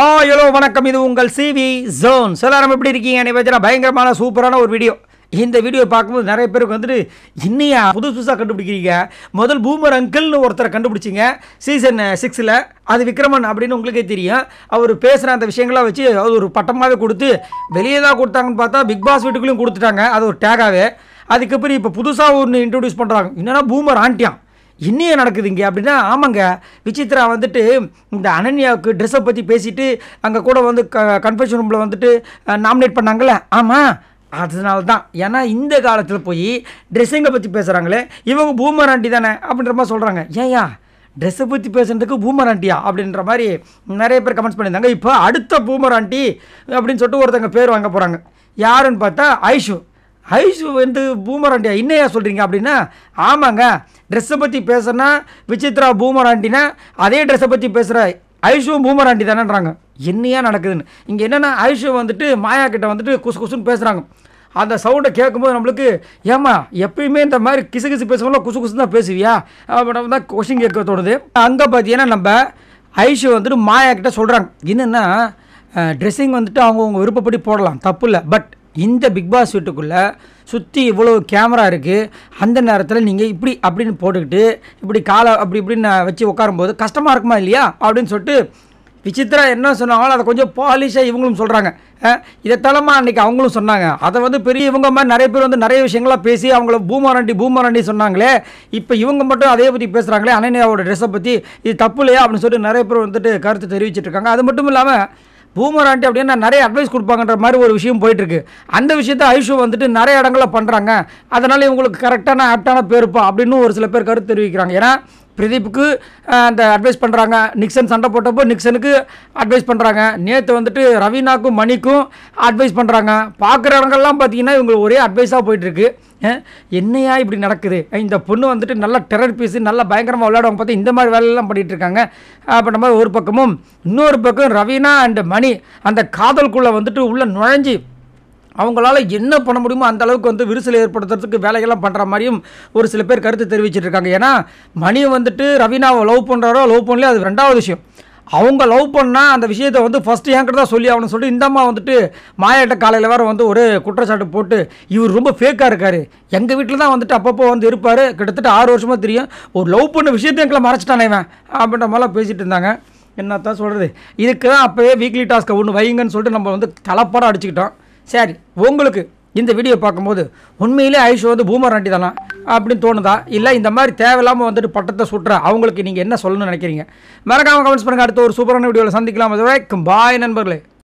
Hi hello வணக்கம். இது உங்கள் சிவி ஜோன் எல்லாரும் எப்படி இருக்கீங்க? நிவேஜனா பயங்கரமான சூப்பரான ஒரு வீடியோ இந்த வீடியோ பார்க்கும்போது நிறைய பேருக்கு வந்துட்டு இன்னையா புதுசு புதுசாக கண்டுபிடிக்கிறீங்க? முதல் பூமர் அங்கிள்னு ஒருத்தரை கண்டுபிடிச்சிங்க சீசன் சிக்ஸில் அது விக்ரமன் அப்படின்னு உங்களுக்கே தெரியும். அவர் பேசுகிற அந்த விஷயங்களாக வச்சு அது ஒரு பட்டமாகவே கொடுத்து வெளியே தான் கொடுத்தாங்கன்னு பார்த்தா பிக் பாஸ் வீட்டுக்குள்ளேயும் கொடுத்துட்டாங்க. அது ஒரு டேகாகவே அதுக்கப்புறம் இப்போ புதுசாக ஒன்று இன்ட்ரடியூஸ் பண்ணுறாங்க என்னென்னா பூமர் ஆண்டியான் இன்னும் நடக்குது இங்கே அப்படின்னா ஆமாங்க. விசித்ரா வந்துட்டு இந்த அனன்யாவுக்கு ட்ரெஸ்ஸை பற்றி பேசிட்டு அங்கே கூட வந்து க கன்ஃபெஷன் ரூமில் வந்துட்டு நாமினேட் பண்ணாங்கள்ல ஆமாம் அதனால தான் ஏன்னா இந்த காலத்தில் போய் ட்ரெஸ்ஸிங்கை பற்றி பேசுகிறாங்களே இவங்க பூமர் ஆண்டி தானே அப்படின்ற மாதிரி சொல்கிறாங்க ஏயா ட்ரெஸ்ஸை பற்றி பேசுகிறதுக்கு பூமர் ஆண்டியா அப்படின்ற மாதிரி நிறைய பேர் கமெண்ட்ஸ் பண்ணியிருந்தாங்க. இப்போ அடுத்த பூமர் ஆண்டி அப்படின்னு சொல்லிட்டு ஒருத்தங்க பேர் வாங்க போகிறாங்க யாருன்னு பார்த்தா ஐஷு. ஹைஸ் வந்து பூமராண்டியா. இன்னையா சொல்கிறீங்க அப்படின்னா ஆமாங்க. ட்ரெஸ்ஸை பற்றி பேசுனா விசித்ரா பூமராண்டினா அதே ட்ரெஸ்ஸை பற்றி பேசுகிற ஐஷுவும் பூமராண்டி தானேன்றாங்க. என்னையா நடக்குதுன்னு. இங்கே என்னென்னா ஐஷு வந்துட்டு மாயா கிட்ட வந்துட்டு குசு குசுன்னு பேசுகிறாங்க அந்த சவுண்டை கேட்கும்போது நம்மளுக்கு ஏமா எப்பயுமே இந்த மாதிரி கிசு கிசு பேசுவோம்ல குசு குசு தான் பேசுவியா? அப்படின்னு தான் கொஷின் கேட்க தோணுது. அங்கே பார்த்தீங்கன்னா நம்ம ஐஷு வந்துட்டு மாயா கிட்ட சொல்கிறாங்க என்னென்னா ட்ரெஸ்ஸிங் வந்துட்டு அவங்கவுங்க விருப்பப்படி போடலாம். தப்பு இல்லை. பட் இந்த பிக் பாஸ் வீட்டுக்குள்ளே சுற்றி இவ்வளோ கேமரா இருக்குது அந்த நேரத்தில் நீங்கள் இப்படி அப்படின்னு போட்டுக்கிட்டு இப்படி காலை அப்படி இப்படின்னு வச்சு உட்காரும்போது கஷ்டமாக இருக்குமா இல்லையா? அப்படின்னு சொல்லிட்டு விசித்ரா என்ன சொன்னாங்களோ அதை கொஞ்சம் பாலிஷாக இவங்களும் சொல்கிறாங்க இதைத்தலமா அன்றைக்கி அவங்களும் சொன்னாங்க. அதை வந்து பெரிய இவங்க மாதிரி நிறைய பேர் வந்து நிறைய விஷயங்களாக பேசி அவங்கள பூமராண்டி பூமராண்டி சொன்னாங்களே. இப்போ இவங்க மட்டும் அதே பற்றி பேசுகிறாங்களே அனன்யாவோட ட்ரெஸ்ஸை பற்றி இது தப்பு இல்லையா? அப்படின்னு சொல்லிட்டு நிறைய பேர் வந்துட்டு கருத்து தெரிவிச்சிட்டு இருக்காங்க. அது மட்டும் இல்லாமல் பூமராண்டி அப்படின்னு நிறைய அட்வைஸ் கொடுப்பாங்கன்ற மாதிரி ஒரு விஷயம் போயிட்டுருக்கு. அந்த விஷயத்த ஐஷு வந்துட்டு நிறைய இடங்களில் பண்ணுறாங்க அதனால் இவங்களுக்கு கரெக்டான ஆப்டான பேருப்பா அப்படின்னு ஒரு சில பேர் கருத்து தெரிவிக்கிறாங்க. ஏன்னா பிரதீப்புக்கு அந்த அட்வைஸ் பண்ணுறாங்க நிக்சன் சண்டை போட்டப்போ நிக்சனுக்கு அட்வைஸ் பண்ணுறாங்க நேற்று வந்துட்டு ரவீனாக்கும் மணிக்கும் அட்வைஸ் பண்ணுறாங்க பார்க்குற இடங்கள்லாம் பார்த்தீங்கன்னா இவங்களுக்கு ஒரே அட்வைஸாக போயிட்டுருக்கு. என்னையா இப்படி நடக்குது? இந்த பொண்ணு வந்துட்டு நல்லா டெரர் பீஸு நல்லா பயங்கரமாக விளையாடுவாங்க பார்த்து இந்த மாதிரி வேலையெல்லாம் பண்ணிகிட்டு இருக்காங்க. அப்போ நம்ம ஒரு பக்கமும் இன்னொரு பக்கம் ரவீனா அண்ட் மணி அந்த காதலுக்குள்ளே வந்துட்டு உள்ளே நுழைஞ்சி அவங்களால என்ன பண்ண முடியுமோ அந்த அளவுக்கு வந்து விரிசல் ஏற்படுத்துறதுக்கு வேலைகள்லாம் பண்ணுற மாதிரியும் ஒரு சில பேர் கருத்து தெரிவிச்சிட்டு இருக்காங்க ஏன்னா மணி வந்துட்டு ரவீனாவை லவ் பண்ணுறாரோ லவ் பண்ணலையோ அது ரெண்டாவது விஷயம். அவங்க லவ் பண்ணால் அந்த விஷயத்தை வந்து ஃபஸ்ட்டு என்கிட்ட தான் சொல்லி ஆகணும்னு சொல்லிட்டு இந்த அம்மா வந்துட்டு மாயாட்ட காலையில் வேறு வந்து ஒரு குற்றச்சாட்டு போட்டு இவர் ரொம்ப ஃபேக்காக இருக்கார். எங்கள் வீட்டில் தான் வந்துட்டு அப்பப்போ வந்து இருப்பார். கிட்டத்தட்ட ஆறு வருஷமாக தெரியும். ஒரு லவ் பண்ண விஷயத்தை எங்களை மறைச்சிட்டானே இவன் அப்படின்ற மாதிரிலாம் பேசிகிட்டு இருந்தாங்க. என்னத்தான் சொல்கிறது இதுக்கு தான் அப்போவே வீக்லி டாஸ்க்கை ஒன்று வைங்கன்னு சொல்லிட்டு நம்ம வந்து தலைப்படம் அடிச்சுக்கிட்டோம். சரி உங்களுக்கு இந்த வீடியோ பார்க்கும்போது உண்மையிலே ஐஷோ வந்து பூமர் ஆண்டி தானா? அப்படின்னு தோணுதா? இல்லை இந்த மாதிரி தேவையில்லாமல் வந்துட்டு பட்டத்தை சுட்டுற அவங்களுக்கு நீங்கள் என்ன சொல்லணும்னு நினைக்கிறீங்க? மறக்காமல் கமெண்ட்ஸ் பண்ணுங்கள் அடுத்த ஒரு சூப்பரான வீடியோவில் சந்திக்கலாம்? வரைக்கும் பாய் நண்பர்களே.